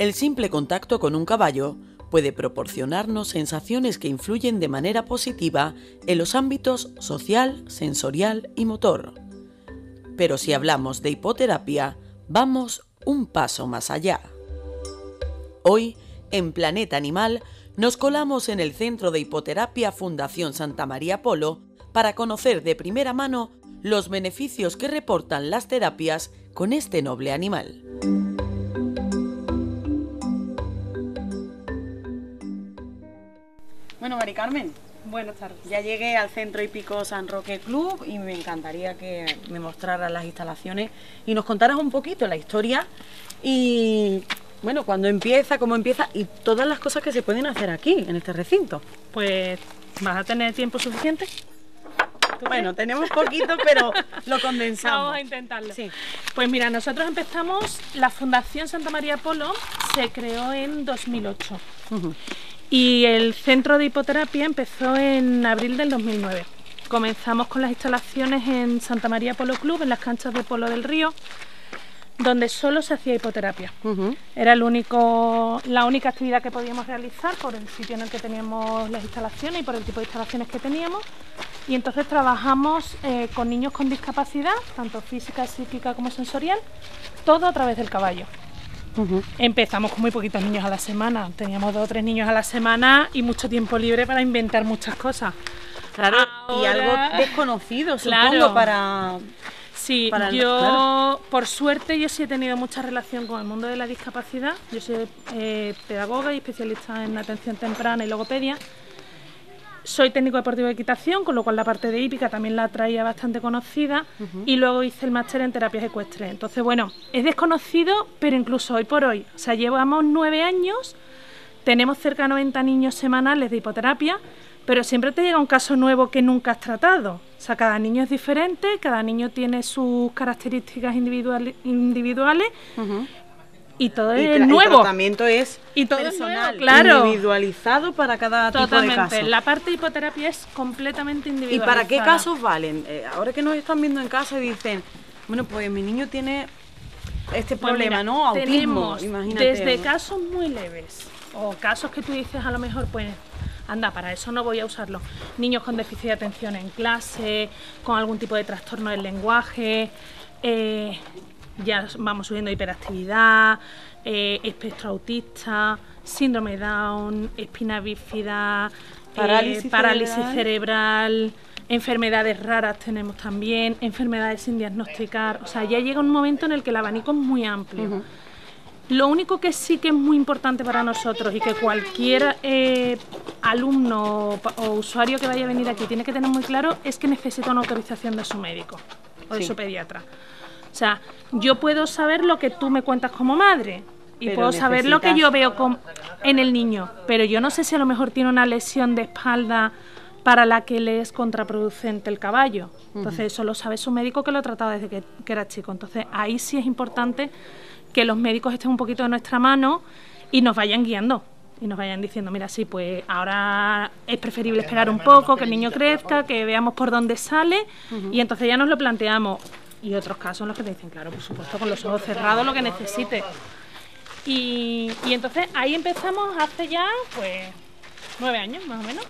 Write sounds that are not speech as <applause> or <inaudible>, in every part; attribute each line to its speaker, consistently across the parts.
Speaker 1: El simple contacto con un caballo puede proporcionarnos sensaciones que influyen de manera positiva en los ámbitos social, sensorial y motor. Pero si hablamos de hipoterapia, vamos un paso más allá. Hoy, en Planeta Animal, nos colamos en el Centro de Hipoterapia Fundación Santa María Polo para conocer de primera mano los beneficios que reportan las terapias con este noble animal.
Speaker 2: Bueno, Mari Carmen,
Speaker 3: Buenas tardes.
Speaker 2: ya llegué al Centro Hípico San Roque Club y me encantaría que me mostraras las instalaciones y nos contaras un poquito la historia y, bueno, cuándo empieza, cómo empieza y todas las cosas que se pueden hacer aquí, en este recinto.
Speaker 3: Pues, ¿vas a tener tiempo suficiente?
Speaker 2: Bueno, tenemos poquito, pero lo <laughs> condensamos.
Speaker 3: Vamos a intentarlo.
Speaker 2: Sí.
Speaker 3: Pues mira, nosotros empezamos, la Fundación Santa María Polo se creó en 2008
Speaker 2: Ujú.
Speaker 3: Y el centro de hipoterapia empezó en abril del 2009. Comenzamos con las instalaciones en Santa María Polo Club, en las canchas de Polo del Río, donde solo se hacía hipoterapia. Era el único, la única actividad que podíamos realizar por el sitio en el que teníamos las instalaciones y por el tipo de instalaciones que teníamos. Y entonces trabajamos eh, con niños con discapacidad, tanto física, psíquica como sensorial, todo a través del caballo. Empezamos con muy poquitos niños a la semana, teníamos dos o tres niños a la semana y mucho tiempo libre para inventar muchas cosas.
Speaker 2: Claro, y algo desconocido,
Speaker 3: Claro.
Speaker 2: supongo, para...
Speaker 3: Sí,
Speaker 2: Para el-
Speaker 3: yo,
Speaker 2: claro.
Speaker 3: por suerte, yo sí he tenido mucha relación con el mundo de la discapacidad. Yo soy eh, pedagoga y especialista en atención temprana y logopedia. Soy técnico deportivo de equitación, con lo cual la parte de hípica también la traía bastante conocida. Y luego hice el máster en terapias ecuestres. Entonces, bueno, es desconocido, pero incluso hoy por hoy. O sea, llevamos nueve años, tenemos cerca de 90 niños semanales de hipoterapia, pero siempre te llega un caso nuevo que nunca has tratado. O sea, cada niño es diferente, cada niño tiene sus características individual- individuales. Y todo
Speaker 2: Y
Speaker 3: es
Speaker 2: tra- El
Speaker 3: nuevo.
Speaker 2: tratamiento es
Speaker 3: Y todo es
Speaker 2: personal,
Speaker 3: nuevo, claro.
Speaker 2: individualizado para cada tipo de
Speaker 3: Totalmente.
Speaker 2: caso.
Speaker 3: La parte de hipoterapia es completamente
Speaker 2: ¿Y
Speaker 3: individual.
Speaker 2: para qué casos valen? Eh, ahora que nos están viendo en casa y dicen, bueno, pues mi niño tiene este problema, ¿no? Autismo,
Speaker 3: Pues Tenemos
Speaker 2: imagínate.
Speaker 3: desde
Speaker 2: ¿no?
Speaker 3: casos muy leves o casos que tú dices a lo mejor pues anda, para eso no voy a usarlo. Niños con déficit de atención en clase, con algún tipo de trastorno del lenguaje, eh, ya vamos subiendo hiperactividad, eh, espectro autista, síndrome Down, espina bífida, eh,
Speaker 2: Parálisis cerebral.
Speaker 3: cerebral, enfermedades raras tenemos también, enfermedades sin diagnosticar. O sea, ya llega un momento en el que el abanico es muy amplio. Lo único que sí que es muy importante para nosotros y que cualquier eh, alumno o, usuario que vaya a venir aquí tiene que tener muy claro es que necesita una autorización de su médico o de
Speaker 2: Sí.
Speaker 3: su pediatra. O sea, yo puedo saber lo que tú me cuentas como madre y
Speaker 2: Pero
Speaker 3: puedo saber lo que yo veo com- en el niño, pero yo no sé si a lo mejor tiene una lesión de espalda para la que le es contraproducente el caballo. Entonces eso lo sabe su médico que lo ha tratado desde que, que era chico. Entonces ahí sí es importante que los médicos estén un poquito de nuestra mano y nos vayan guiando. Y nos vayan diciendo, mira, sí, pues ahora es preferible esperar un poco, que el niño crezca, que veamos por dónde sale, y entonces ya nos lo planteamos. Y otros casos en los que te dicen, claro, por supuesto, con los ojos cerrados, lo que necesite. Y, y entonces ahí empezamos hace ya, pues, nueve años más o menos.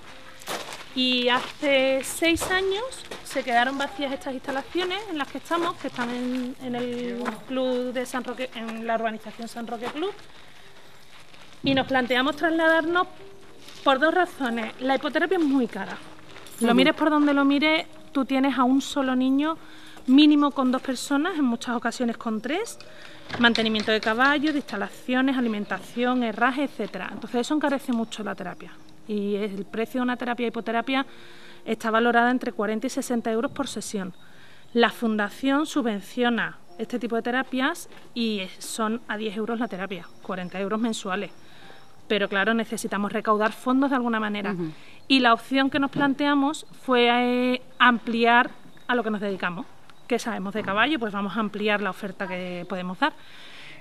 Speaker 3: Y hace seis años se quedaron vacías estas instalaciones en las que estamos, que están en, en el club de San Roque, en la urbanización San Roque Club. Y nos planteamos trasladarnos por dos razones. La hipoterapia es muy cara. Lo mires por donde lo mires, tú tienes a un solo niño, mínimo con dos personas, en muchas ocasiones con tres, mantenimiento de caballo, de instalaciones, alimentación, herraje, etcétera. Entonces eso encarece mucho la terapia. Y el precio de una terapia hipoterapia está valorada entre 40 y 60 euros por sesión. La fundación subvenciona este tipo de terapias y son a 10 euros la terapia, 40 euros mensuales pero claro, necesitamos recaudar fondos de alguna manera. Y la opción que nos planteamos fue eh, ampliar a lo que nos dedicamos, qué sabemos de caballo, pues vamos a ampliar la oferta que podemos dar.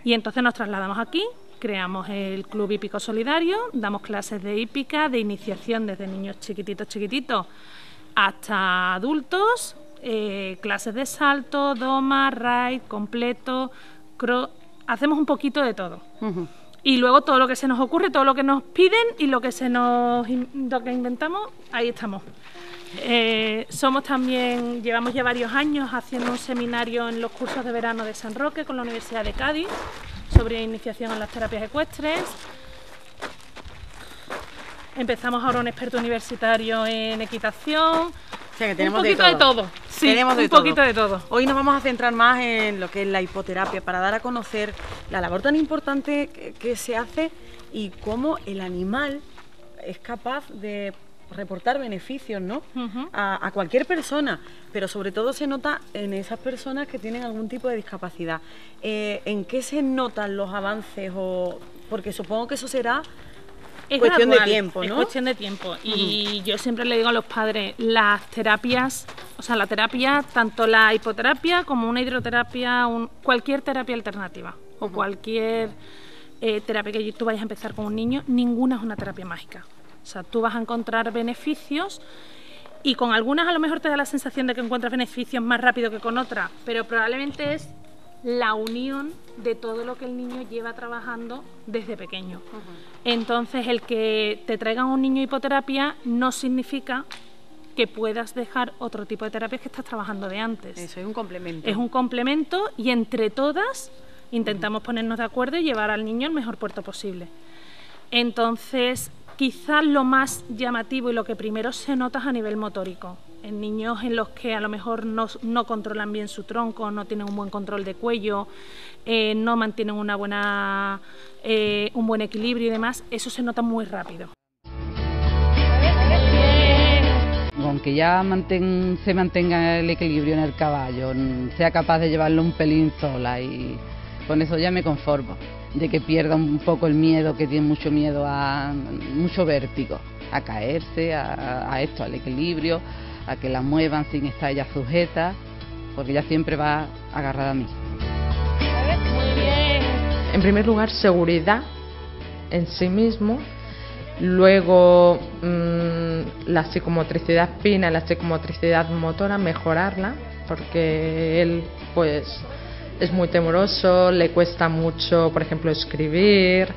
Speaker 3: Y entonces nos trasladamos aquí, creamos el Club Hípico Solidario, damos clases de hípica, de iniciación desde niños chiquititos, chiquititos, hasta adultos, eh, clases de salto, doma, ride, completo, hacemos un poquito de todo. Y luego todo lo que se nos ocurre, todo lo que nos piden y lo que se nos lo que inventamos, ahí estamos. Eh, somos también, llevamos ya varios años haciendo un seminario en los cursos de verano de San Roque con la Universidad de Cádiz sobre iniciación en las terapias ecuestres. Empezamos ahora un experto universitario en equitación.
Speaker 2: tenemos
Speaker 3: un poquito de todo.
Speaker 2: Sí, tenemos un poquito de todo. Hoy nos vamos a centrar más en lo que es la hipoterapia para dar a conocer la labor tan importante que se hace y cómo el animal es capaz de reportar beneficios, ¿no? a, cualquier persona, pero sobre todo se nota en esas personas que tienen algún tipo de discapacidad. Eh, ¿En qué se notan los avances? O, porque supongo que eso será cuestión de tiempo, ¿no?
Speaker 3: Es cuestión de tiempo. Y yo siempre le digo a los padres, las terapias, o sea, la terapia, tanto la hipoterapia como una hidroterapia, cualquier terapia alternativa o cualquier eh, terapia que tú vayas a empezar con un niño, ninguna es una terapia mágica. O sea, tú vas a encontrar beneficios y con algunas a lo mejor te da la sensación de que encuentras beneficios más rápido que con otras, pero probablemente es la unión de todo lo que el niño lleva trabajando desde pequeño. Entonces, el que te traigan un niño hipoterapia no significa que puedas dejar otro tipo de terapias que estás trabajando de antes.
Speaker 2: Eso es un complemento.
Speaker 3: Es un complemento y entre todas intentamos ponernos de acuerdo y llevar al niño al mejor puerto posible. Entonces, Quizás lo más llamativo y lo que primero se nota es a nivel motórico. En niños en los que a lo mejor no, controlan bien su tronco, no tienen un buen control de cuello, eh, no mantienen una buena, eh, un buen equilibrio y demás, eso se nota muy rápido.
Speaker 4: Aunque ya se mantenga el equilibrio en el caballo, sea capaz de llevarlo un pelín sola y con eso ya me conformo de que pierda un poco el miedo, que tiene mucho miedo a mucho vértigo, a caerse, a, esto, al equilibrio, a que la muevan sin estar ella sujeta, porque ella siempre va agarrada a mí.
Speaker 5: En primer lugar, seguridad en sí mismo, luego mm, la psicomotricidad fina, la psicomotricidad motora, mejorarla, porque él pues es muy temoroso, le cuesta mucho, por ejemplo, escribir.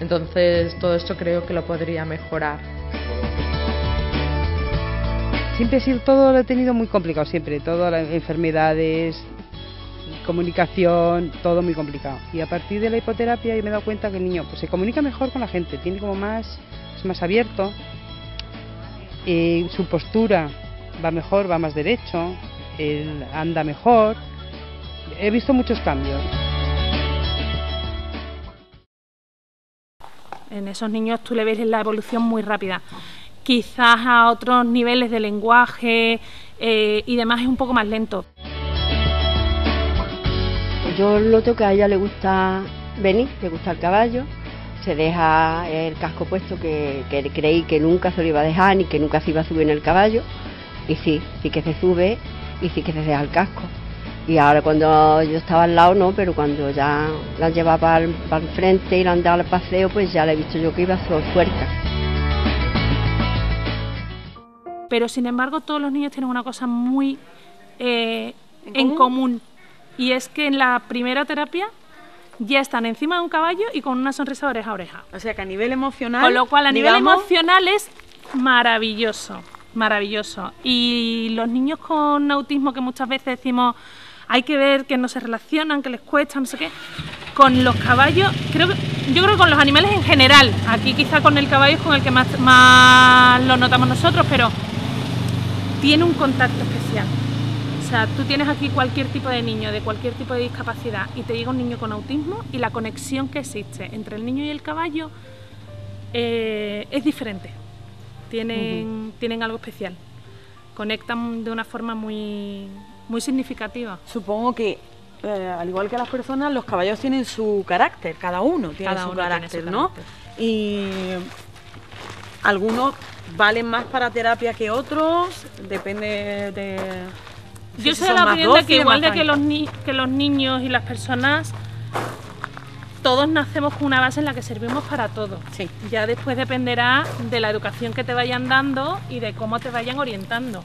Speaker 5: Entonces, todo esto creo que lo podría mejorar.
Speaker 6: Siempre sido todo lo he tenido muy complicado, siempre, todas las enfermedades, comunicación, todo muy complicado. Y a partir de la hipoterapia yo me he dado cuenta que el niño pues, se comunica mejor con la gente, tiene como más, es más abierto, y su postura va mejor, va más derecho, él anda mejor, he visto muchos cambios.
Speaker 3: En esos niños tú le ves la evolución muy rápida. Quizás a otros niveles de lenguaje eh, y demás es un poco más lento.
Speaker 7: Yo noto que a ella le gusta venir, le gusta el caballo, se deja el casco puesto que, que, creí que nunca se lo iba a dejar ni que nunca se iba a subir en el caballo. Y sí, sí que se sube y sí que se deja el casco. Y ahora cuando yo estaba al lado no, pero cuando ya la llevaba para el, frente y la andaba al paseo, pues ya la he visto yo que iba fuerte.
Speaker 3: Pero sin embargo todos los niños tienen una cosa muy eh, ¿En, común? y es que en la primera terapia ya están encima de un caballo y con una sonrisa oreja a oreja.
Speaker 2: O sea que a nivel emocional...
Speaker 3: Con lo cual a nivel emocional es maravilloso, maravilloso. Y los niños con autismo que muchas veces decimos hay que ver que no se relacionan, que les cuesta, no sé qué. Con los caballos, creo que, yo creo que con los animales en general, aquí quizá con el caballo es con el que más, más lo notamos nosotros, pero tiene un contacto especial. O sea, tú tienes aquí cualquier tipo de niño, de cualquier tipo de discapacidad, y te llega un niño con autismo y la conexión que existe entre el niño y el caballo eh, es diferente. Tienen, tienen algo especial. Conectan de una forma muy, muy significativa.
Speaker 2: Supongo que, eh, al igual que las personas, los caballos tienen su carácter, cada uno tiene, su, carácter, ¿no? Y algunos valen más para terapia que otros, depende de...
Speaker 3: Yo soy de la opinión de que igual de que los, ni- que los niños y las personas, todos nacemos con una base en la que servimos para todo.
Speaker 2: Sí.
Speaker 3: Ya después dependerá de la educación que te vayan dando y de cómo te vayan orientando.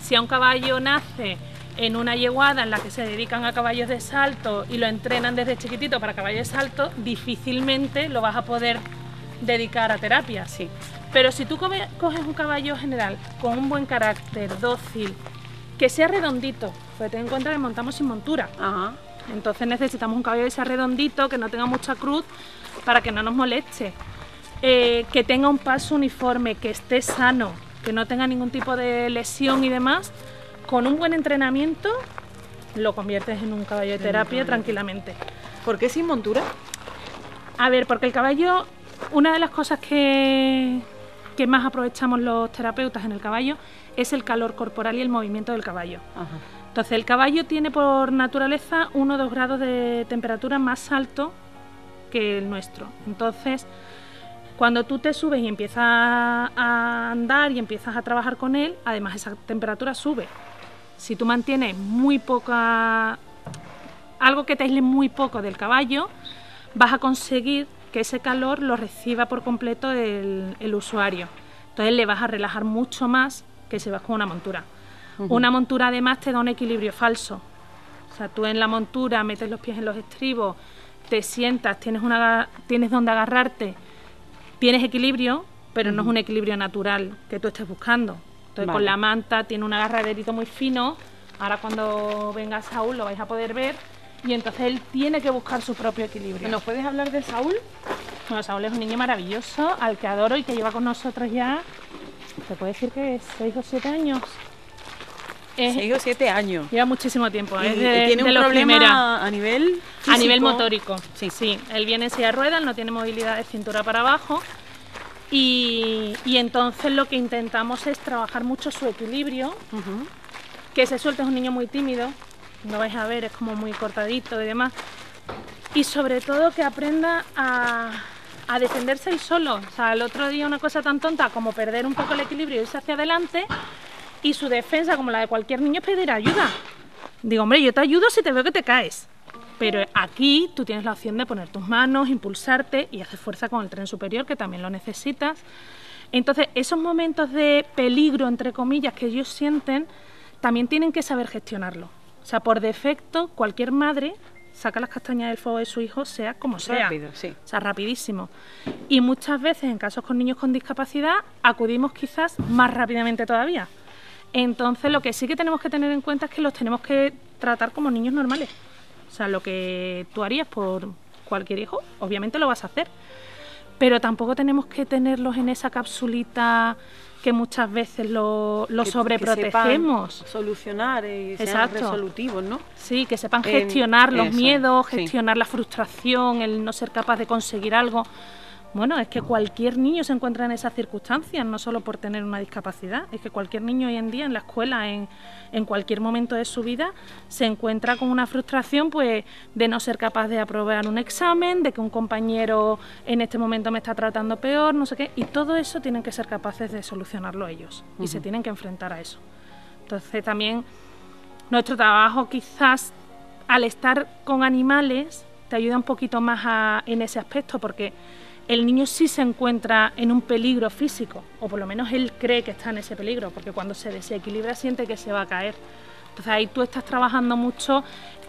Speaker 3: Si a un caballo nace en una yeguada en la que se dedican a caballos de salto y lo entrenan desde chiquitito para caballos de salto, difícilmente lo vas a poder dedicar a terapia.
Speaker 2: Sí.
Speaker 3: Pero si tú coges un caballo general con un buen carácter, dócil, que sea redondito, pues ten en cuenta que montamos sin montura.
Speaker 2: Ajá.
Speaker 3: Entonces necesitamos un caballo que sea redondito, que no tenga mucha cruz, para que no nos moleste. Eh, que tenga un paso uniforme, que esté sano, que no tenga ningún tipo de lesión y demás. Con un buen entrenamiento lo conviertes en un caballo de terapia tranquilamente.
Speaker 2: ¿Por qué sin montura?
Speaker 3: A ver, porque el caballo, una de las cosas que, que más aprovechamos los terapeutas en el caballo es el calor corporal y el movimiento del caballo.
Speaker 2: Ajá.
Speaker 3: Entonces, el caballo tiene por naturaleza 1 o 2 grados de temperatura más alto que el nuestro. Entonces, cuando tú te subes y empiezas a andar y empiezas a trabajar con él, además esa temperatura sube. Si tú mantienes muy poca. algo que te aísle muy poco del caballo, vas a conseguir que ese calor lo reciba por completo el, el usuario. Entonces le vas a relajar mucho más que si vas con una montura. Una montura además te da un equilibrio falso. O sea, tú en la montura metes los pies en los estribos, te sientas, tienes, una, tienes donde agarrarte, tienes equilibrio, pero no es un equilibrio natural que tú estés buscando. Entonces
Speaker 2: Vale.
Speaker 3: con la manta tiene un agarraderito muy fino, ahora cuando venga Saúl lo vais a poder ver, y entonces él tiene que buscar su propio equilibrio.
Speaker 2: ¿Nos puedes hablar de Saúl?
Speaker 3: Bueno, Saúl es un niño maravilloso, al que adoro y que lleva con nosotros ya, se puede decir que 6 o 7 años. Es-
Speaker 2: Seis o siete años.
Speaker 3: Lleva muchísimo tiempo,
Speaker 2: Y
Speaker 3: es de,
Speaker 2: tiene
Speaker 3: de
Speaker 2: un problema a nivel
Speaker 3: A nivel motórico, sí, sí. Él viene en silla de ruedas, no tiene movilidad de cintura para abajo. Y, y entonces lo que intentamos es trabajar mucho su equilibrio, que se suelte es un niño muy tímido, lo vais a ver, es como muy cortadito y demás. Y sobre todo que aprenda a, a defenderse él solo. O sea, el otro día una cosa tan tonta como perder un poco el equilibrio y irse hacia adelante, y su defensa, como la de cualquier niño, es pedir ayuda. Digo, hombre, yo te ayudo si te veo que te caes. Pero aquí tú tienes la opción de poner tus manos, impulsarte y hacer fuerza con el tren superior, que también lo necesitas. Entonces, esos momentos de peligro, entre comillas, que ellos sienten, también tienen que saber gestionarlo. O sea, por defecto, cualquier madre saca las castañas del fuego de su hijo, sea como sea.
Speaker 2: Rápido, sí.
Speaker 3: O sea, rapidísimo. Y muchas veces, en casos con niños con discapacidad, acudimos quizás más rápidamente todavía. Entonces, lo que sí que tenemos que tener en cuenta es que los tenemos que tratar como niños normales. Sea, lo que tú harías por cualquier hijo, obviamente lo vas a hacer. Pero tampoco tenemos que tenerlos en esa capsulita que muchas veces lo, lo
Speaker 2: Que- que
Speaker 3: sobreprotegemos.
Speaker 2: sepan solucionar y sean
Speaker 3: Exacto.
Speaker 2: resolutivos, ¿no?
Speaker 3: Sí, que sepan
Speaker 2: En-
Speaker 3: gestionar los
Speaker 2: eso,
Speaker 3: miedos,
Speaker 2: sí.
Speaker 3: gestionar la frustración, el no ser capaz de conseguir algo. Bueno, es que cualquier niño se encuentra en esas circunstancias, no solo por tener una discapacidad, es que cualquier niño hoy en día en la escuela, en, en cualquier momento de su vida, se encuentra con una frustración pues de no ser capaz de aprobar un examen, de que un compañero en este momento me está tratando peor, no sé qué, y todo eso tienen que ser capaces de solucionarlo ellos. Y se tienen que enfrentar a eso. Entonces también nuestro trabajo quizás al estar con animales te ayuda un poquito más a- en ese aspecto porque el niño sí se encuentra en un peligro físico o por lo menos él cree que está en ese peligro porque cuando se desequilibra siente que se va a caer. Entonces ahí tú estás trabajando mucho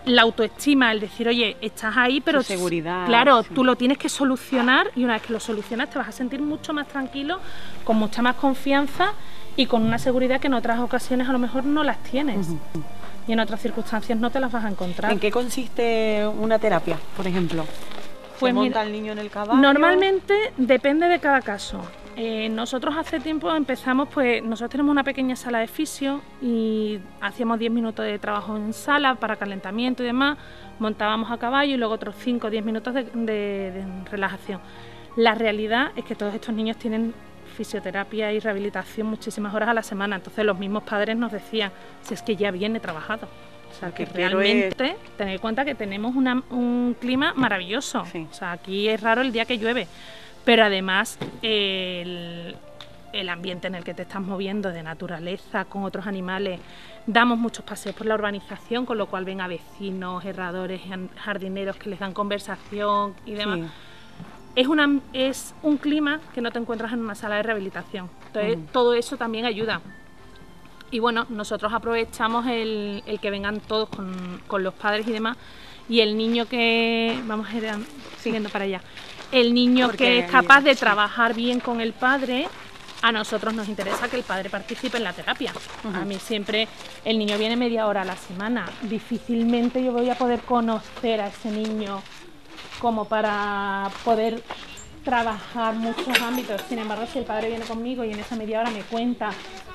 Speaker 3: la autoestima, el decir, oye, estás ahí, pero
Speaker 2: Su seguridad,
Speaker 3: claro,
Speaker 2: sí.
Speaker 3: tú lo tienes que solucionar y una vez que lo solucionas te vas a sentir mucho más tranquilo, con mucha más confianza y con una seguridad que en otras ocasiones a lo mejor no las tienes y en otras circunstancias no te las vas a encontrar.
Speaker 2: ¿En qué consiste una terapia, por ejemplo?
Speaker 3: Pues
Speaker 2: ¿Se monta
Speaker 3: mira,
Speaker 2: el niño en el caballo?
Speaker 3: Normalmente depende de cada caso. Eh, nosotros hace tiempo empezamos, pues nosotros tenemos una pequeña sala de fisio y hacíamos 10 minutos de trabajo en sala para calentamiento y demás, montábamos a caballo y luego otros 5 o 10 minutos de, de- de relajación. La realidad es que todos estos niños tienen fisioterapia y rehabilitación muchísimas horas a la semana, entonces los mismos padres nos decían, si es que ya viene trabajado. O sea, que
Speaker 2: que quiero es-
Speaker 3: realmente tener en cuenta que tenemos una- un clima maravilloso.
Speaker 2: Sí.
Speaker 3: O sea, aquí es raro el día que llueve, pero además el, el ambiente en el que te estás moviendo de naturaleza con otros animales, Damos muchos paseos por la urbanización, con lo cual ven a vecinos, herradores, jardineros que les dan conversación y demás.
Speaker 2: Sí.
Speaker 3: Es, una, es un clima que no te encuentras en una sala de rehabilitación. Entonces, todo eso también ayuda. Y bueno, nosotros aprovechamos el, el que vengan todos con, con los padres y demás. Y el niño que. Vamos a ir siguiendo para allá. El niño
Speaker 2: Porque
Speaker 3: que es capaz de trabajar bien con el padre, a nosotros nos interesa que el padre participe en la terapia. A mí siempre el niño viene media hora a la semana. Difícilmente yo voy a poder conocer a ese niño como para poder trabajar muchos ámbitos. Sin embargo, si el padre viene conmigo y en esa media hora me cuenta,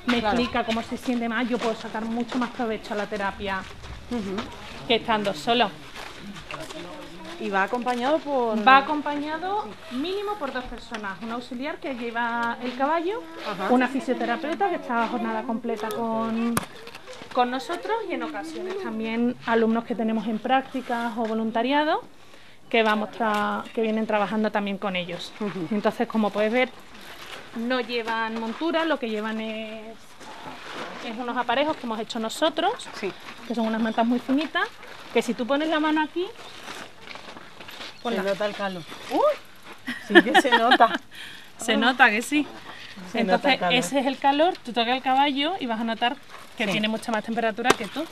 Speaker 3: me
Speaker 2: Claro.
Speaker 3: explica cómo se siente más, yo puedo sacar mucho más provecho a la terapia que estando solo.
Speaker 2: Y va acompañado por...
Speaker 3: Va acompañado mínimo por dos personas, un auxiliar que lleva el caballo,
Speaker 2: Ajá.
Speaker 3: una fisioterapeuta que está a jornada completa con, con nosotros y en ocasiones también alumnos que tenemos en prácticas o voluntariado que vamos tra- que vienen trabajando también con ellos. Entonces, como puedes ver, no llevan montura, lo que llevan es, es unos aparejos que hemos hecho nosotros,
Speaker 2: Sí.
Speaker 3: que son unas mantas muy finitas, que si tú pones la mano aquí,
Speaker 2: Se
Speaker 3: ponla.
Speaker 2: nota el calor. Sí que se nota. <laughs>
Speaker 3: Se nota que sí.
Speaker 2: Se
Speaker 3: Entonces, ese es el calor, tú tocas el caballo y vas a notar que
Speaker 2: Sí.
Speaker 3: tiene mucha más temperatura que tú.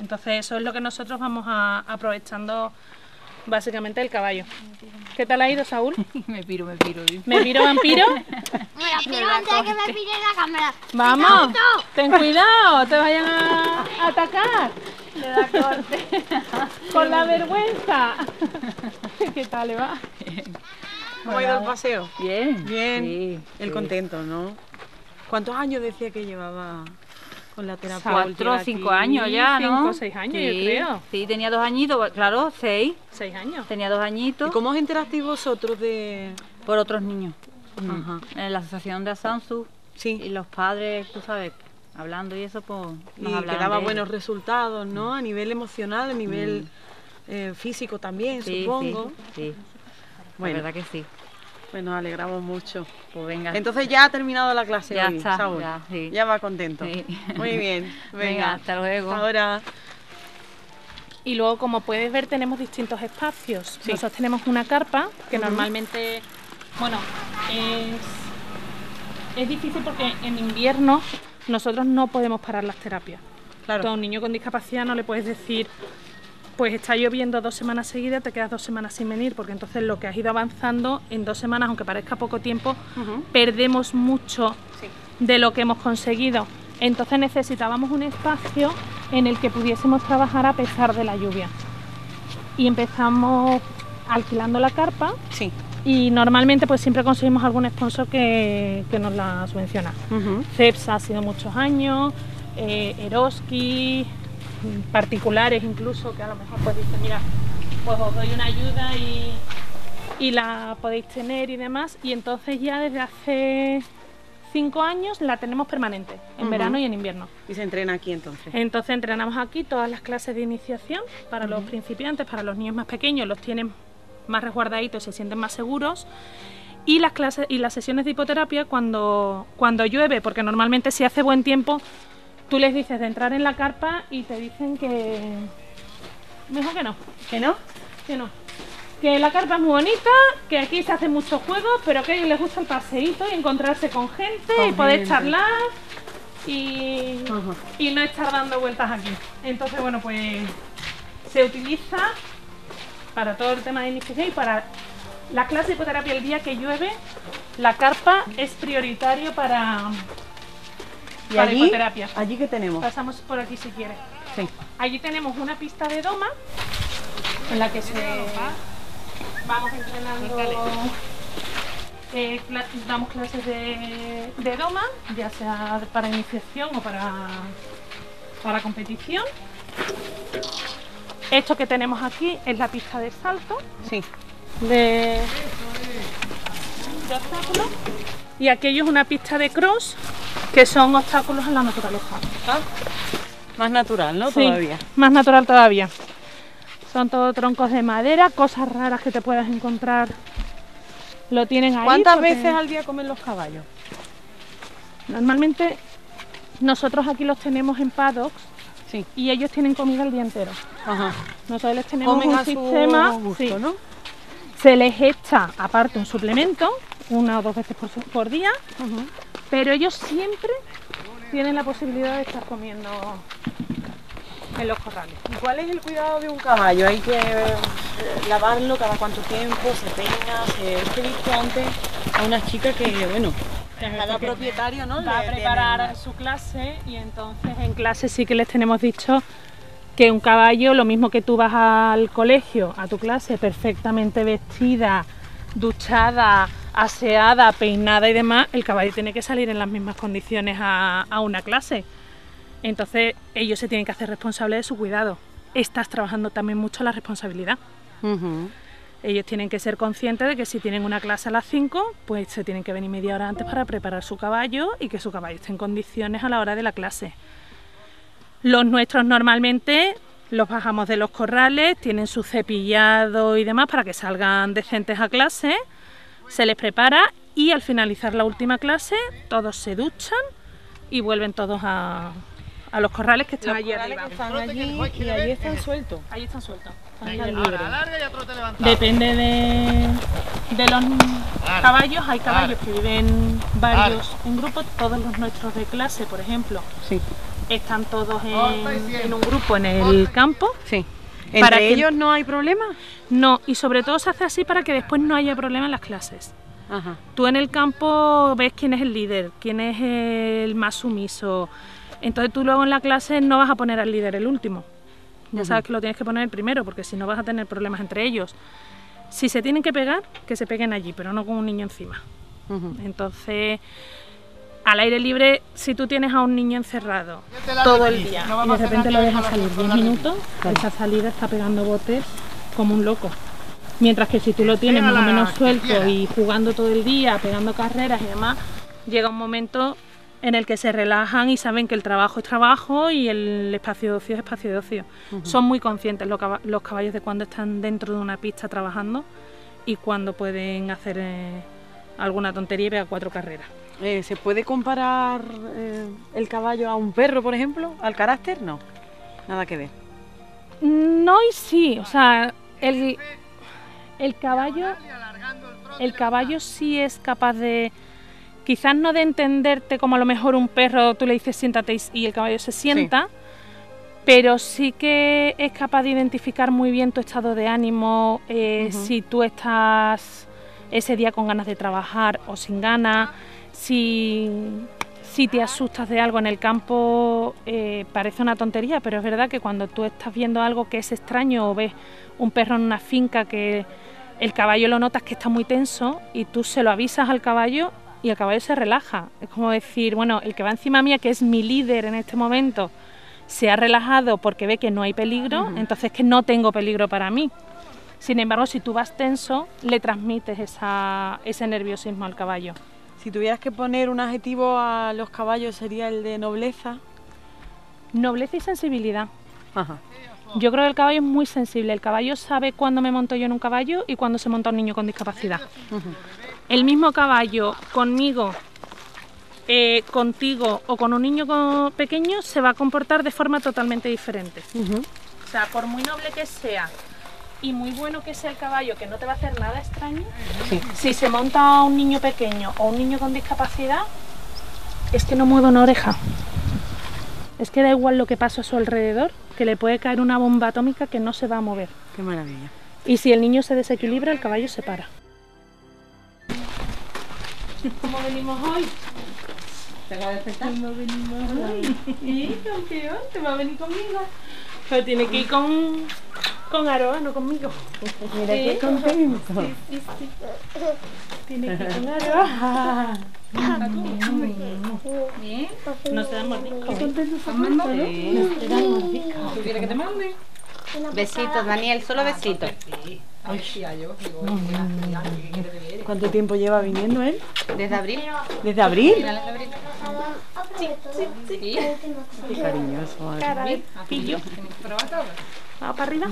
Speaker 3: Entonces, eso es lo que nosotros vamos a, aprovechando básicamente el caballo. ¿Qué tal ha ido, Saúl? <laughs>
Speaker 8: Me piro, me piro.
Speaker 3: ¿Me miro vampiro? <laughs>
Speaker 9: Mira, pero antes de que me pille la cámara.
Speaker 3: Vamos, ten cuidado, te vayan a a atacar.
Speaker 8: Le da corte.
Speaker 3: Con la vergüenza. ¿Qué tal le va?
Speaker 2: ¿Cómo ha ido el paseo?
Speaker 8: Bien.
Speaker 2: Bien.
Speaker 8: Sí,
Speaker 2: El
Speaker 8: sí.
Speaker 2: contento, ¿no? ¿Cuántos años decía que llevaba con la terapia?
Speaker 8: Cuatro o cinco años ya, ¿no?
Speaker 3: Cinco o seis años, yo
Speaker 8: Sí,
Speaker 3: creo.
Speaker 8: Sí, tenía dos añitos, claro, seis.
Speaker 3: Seis años.
Speaker 8: Tenía dos añitos
Speaker 2: ¿Y cómo os enterasteis vosotros de...?
Speaker 8: por otros niños.
Speaker 2: Ajá.
Speaker 8: En la asociación de Asansu.
Speaker 2: Sí.
Speaker 8: Y los padres, tú sabes, hablando y eso, pues
Speaker 2: Y
Speaker 8: nos
Speaker 2: que
Speaker 8: hablaban
Speaker 2: daba
Speaker 8: de
Speaker 2: buenos resultados, ¿no? A nivel emocional, a nivel eh, físico también,
Speaker 8: Sí,
Speaker 2: supongo.
Speaker 8: Sí, sí.
Speaker 2: Bueno.
Speaker 8: La verdad que sí.
Speaker 2: Pues nos alegramos mucho.
Speaker 8: Pues venga.
Speaker 2: Entonces ya ha terminado la clase
Speaker 8: Ya
Speaker 2: hoy,
Speaker 8: está,
Speaker 2: Saúl.
Speaker 8: ya, sí.
Speaker 2: Ya va contento.
Speaker 8: Sí.
Speaker 2: Muy bien. <laughs> Venga,
Speaker 8: Venga, hasta luego.
Speaker 2: Ahora.
Speaker 3: Y luego, como puedes ver, tenemos distintos espacios.
Speaker 2: Sí.
Speaker 3: Nosotros tenemos una carpa que normalmente, bueno, es, es difícil porque en invierno nosotros no podemos parar las terapias.
Speaker 2: Claro.
Speaker 3: A un niño con discapacidad no le puedes decir, pues está lloviendo dos semanas seguidas, te quedas dos semanas sin venir, porque entonces lo que has ido avanzando en dos semanas, aunque parezca poco tiempo, perdemos mucho
Speaker 2: Sí.
Speaker 3: de lo que hemos conseguido. Entonces necesitábamos un espacio en el que pudiésemos trabajar a pesar de la lluvia. Y empezamos alquilando la carpa
Speaker 2: Sí.
Speaker 3: y normalmente pues siempre conseguimos algún sponsor que, que nos la subvenciona. CEPSA ha sido muchos años, eh, Eroski, particulares incluso, que a lo mejor pues dicen, mira, pues os doy una ayuda y, y la podéis tener y demás. Y entonces ya desde hace cinco años la tenemos permanente, en verano y en invierno.
Speaker 2: Y se entrena aquí entonces.
Speaker 3: Entonces entrenamos aquí todas las clases de iniciación para los principiantes, para los niños más pequeños, los tienen más resguardaditos, se sienten más seguros. Y las clases y las sesiones de hipoterapia cuando, cuando llueve, porque normalmente si hace buen tiempo, tú les dices de entrar en la carpa y te dicen que mejor que no,
Speaker 2: ¿Que no?
Speaker 3: que no. Que la carpa es muy bonita, que aquí se hacen muchos juegos, pero que a ellos les gusta el paseíto y encontrarse con gente
Speaker 2: Con
Speaker 3: y poder
Speaker 2: gente.
Speaker 3: charlar y,
Speaker 2: Ajá.
Speaker 3: y no estar dando vueltas aquí. Entonces, bueno, pues se utiliza para todo el tema de iniciación y para la clase de hipoterapia el día que llueve, la carpa es prioritario para,
Speaker 2: ¿Y
Speaker 3: para
Speaker 2: allí?
Speaker 3: hipoterapia.
Speaker 2: ¿Allí qué tenemos?
Speaker 3: Pasamos por aquí si quieres.
Speaker 2: Sí.
Speaker 3: Allí tenemos una pista de doma en la que se vamos entrenando. eh, damos clases de, de doma, ya sea para iniciación o para, para competición. Esto que tenemos aquí es la pista de salto
Speaker 2: Sí.
Speaker 3: de, de obstáculos y aquello es una pista de cross que son obstáculos en la naturaleza.
Speaker 2: Más natural, ¿no?
Speaker 3: Sí,
Speaker 2: Todavía.
Speaker 3: Más natural todavía. Son todos troncos de madera, cosas raras que te puedas encontrar. Lo tienen ahí.
Speaker 2: ¿Cuántas
Speaker 3: porque
Speaker 2: veces al día comen los caballos?
Speaker 3: Normalmente nosotros aquí los tenemos en paddocks
Speaker 2: Sí.
Speaker 3: y ellos tienen comida el día entero.
Speaker 2: Ajá.
Speaker 3: Nosotros les tenemos
Speaker 2: Comen
Speaker 3: un
Speaker 2: a su
Speaker 3: sistema,
Speaker 2: gusto,
Speaker 3: sí,
Speaker 2: ¿no?
Speaker 3: se les echa aparte un suplemento, una o dos veces por día, pero ellos siempre tienen la posibilidad de estar comiendo en los corrales.
Speaker 2: ¿Y cuál es el cuidado de un caballo? Hay que eh, lavarlo cada cuánto tiempo, se peina, se... Es que he visto antes a una chica que, bueno, cada propietario, ¿no?
Speaker 3: Va a preparar su clase y entonces en clase sí que les tenemos dicho que un caballo, lo mismo que tú vas al colegio, a tu clase, perfectamente vestida, duchada, aseada, peinada y demás, el caballo tiene que salir en las mismas condiciones a, a una clase. Entonces ellos se tienen que hacer responsables de su cuidado. Estás trabajando también mucho la responsabilidad. Ellos tienen que ser conscientes de que si tienen una clase a las 5, pues se tienen que venir media hora antes para preparar su caballo y que su caballo esté en condiciones a la hora de la clase. Los nuestros normalmente los bajamos de los corrales, tienen su cepillado y demás para que salgan decentes a clase, se les prepara y al finalizar la última clase todos se duchan y vuelven todos a, a los corrales que están
Speaker 2: Los
Speaker 3: allí
Speaker 2: corrales
Speaker 3: arriba.
Speaker 2: que están allí y allí están sueltos.
Speaker 3: Ahí están sueltos. están libres. Depende de, de los caballos. Hay caballos que viven varios en grupo. Todos los nuestros de clase, por ejemplo,
Speaker 2: Sí,
Speaker 3: están todos en, en un grupo en el campo.
Speaker 2: sí.
Speaker 3: Para
Speaker 2: ¿Entre
Speaker 3: que-
Speaker 2: ellos no hay problema?
Speaker 3: No, y sobre todo se hace así para que después no haya problema en las clases.
Speaker 2: Ajá.
Speaker 3: Tú en el campo ves quién es el líder, quién es el más sumiso. Entonces tú luego en la clase no vas a poner al líder el último. Ya sabes que lo tienes que poner el primero, porque si no vas a tener problemas entre ellos. Si se tienen que pegar, que se peguen allí, pero no con un niño encima. Entonces, al aire libre, si tú tienes a un niño encerrado todo el día. Y de repente lo dejas salir 10 minutos, esa salida está pegando botes como un loco. Mientras que si tú lo tienes más o menos suelto y jugando todo el día, pegando carreras y demás, llega un momento en el que se relajan y saben que el trabajo es trabajo y el espacio de ocio es espacio de ocio. Son muy conscientes los, caba- los caballos de cuando están dentro de una pista trabajando y cuando pueden hacer eh, alguna tontería y pegar cuatro carreras.
Speaker 2: Eh, ¿Se puede comparar eh, el caballo a un perro, por ejemplo? ¿Al carácter? No. Nada que ver.
Speaker 3: No y sí, o sea, el, el caballo, el caballo sí es capaz de, quizás no de entenderte como a lo mejor un perro, tú le dices siéntate y, el caballo se sienta, pero sí que es capaz de identificar muy bien tu estado de ánimo, eh, si tú estás ese día con ganas de trabajar o sin ganas, si, si te asustas de algo en el campo, eh, parece una tontería, pero es verdad que cuando tú estás viendo algo que es extraño o ves un perro en una finca que el caballo lo notas que está muy tenso y tú se lo avisas al caballo y el caballo se relaja. Es como decir, bueno, el que va encima mía, que es mi líder en este momento, se ha relajado porque ve que no hay peligro, entonces que no tengo peligro para mí. Sin embargo, si tú vas tenso, le transmites esa- ese nerviosismo al caballo.
Speaker 2: Si tuvieras que poner un adjetivo a los caballos sería el de nobleza.
Speaker 3: Nobleza y sensibilidad.
Speaker 2: Ajá.
Speaker 3: Yo creo que el caballo es muy sensible. El caballo sabe cuándo me monto yo en un caballo y cuándo se monta un niño con discapacidad. El mismo caballo conmigo, eh, contigo o con un niño pequeño se va a comportar de forma totalmente diferente. O sea, por muy noble que sea y muy bueno que sea el caballo, que no te va a hacer nada extraño, si se monta un niño pequeño o un niño con discapacidad, es que no mueve una oreja. Es que da igual lo que pasa a su alrededor, que le puede caer una bomba atómica que no se va a mover.
Speaker 2: Qué maravilla.
Speaker 3: Y si el niño se desequilibra, el caballo se para. ¿Cómo venimos hoy? ¿Te acaba de despertar? ¿Cómo venimos hoy? ¿Eh, campeón? ¿Te va a venir conmigo? Pero tiene que ir con, con Aroa, no conmigo. Mira qué contento. Sí, sí, sí. Tiene que ir con Aroa. ¿Bien? No se da mordisco. Qué contento se ¿no? Se da mordisco. ¿Tú quieres que te mande?
Speaker 8: Besitos, Daniel, solo besitos.
Speaker 2: ¿Cuánto tiempo lleva viniendo él?
Speaker 8: Desde abril.
Speaker 2: ¿Desde abril?
Speaker 8: De abril. Sí.
Speaker 2: Qué cariñoso.
Speaker 3: Cara de pillo. Vamos para arriba.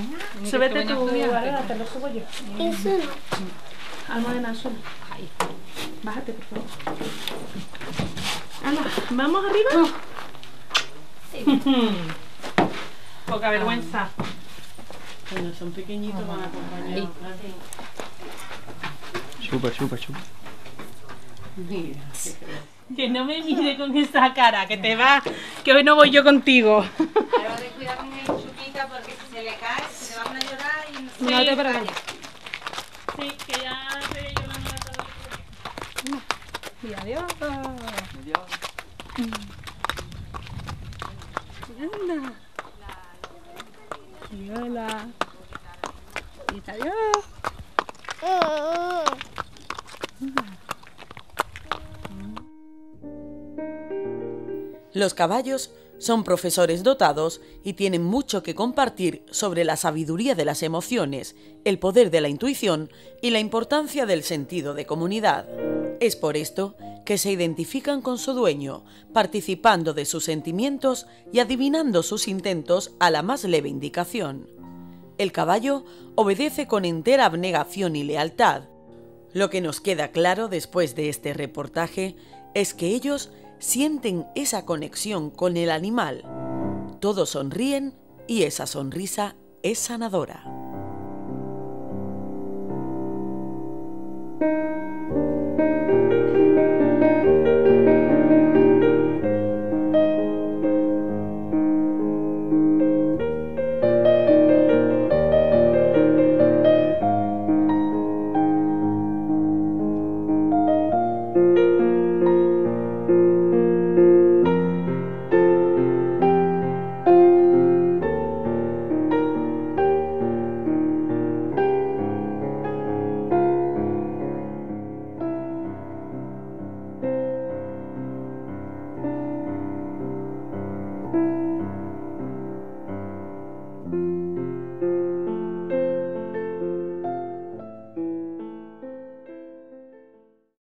Speaker 3: Súbete tú, Aroa, te lo subo yo.
Speaker 9: Eso no.
Speaker 3: Almohadena al suelo. Bájate, por favor. Anda, ¿vamos arriba? <laughs> Poca vergüenza.
Speaker 2: Bueno, son pequeñitos, van acompañados. claro.
Speaker 10: Súper, súper, súper.
Speaker 2: Mira,
Speaker 3: Que no me mire con esa cara, que te va, que hoy no voy yo contigo. <laughs>
Speaker 8: Pero ten cuidado con el chupica porque si se le cae, se le va a poner a y no se
Speaker 3: te preocupes. Sí, que ya veré yo la nueva Y adiós. Anda. Y hola. Y adiós.
Speaker 1: Los caballos son profesores dotados y tienen mucho que compartir sobre la sabiduría de las emociones, el poder de la intuición y la importancia del sentido de comunidad. Es por esto que se identifican con su dueño, participando de sus sentimientos y adivinando sus intentos a la más leve indicación. El caballo obedece con entera abnegación y lealtad. Lo que nos queda claro después de este reportaje es que ellos sienten esa conexión con el animal. Todos sonríen y esa sonrisa es sanadora.